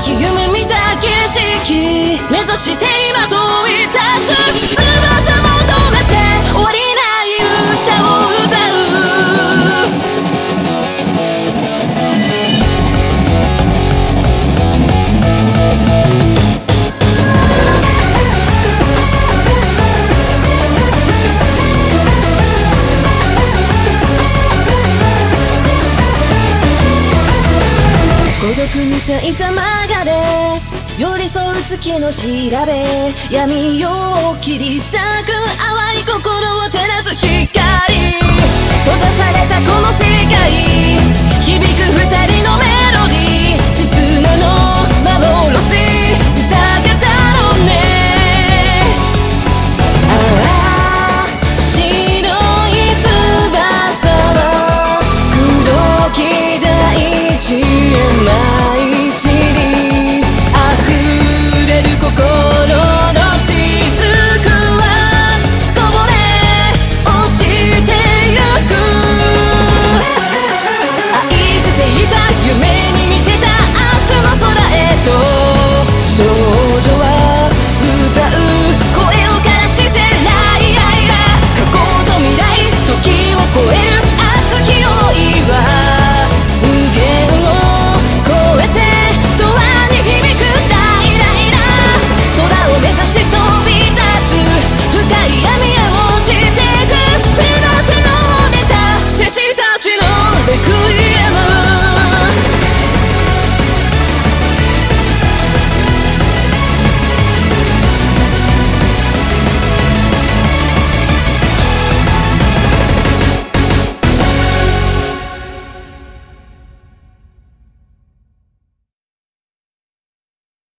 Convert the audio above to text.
日夢見た景色。目指して今問い立つ。孤独に咲いた曲がれ。寄り添う月の調べ。闇夜を切り裂く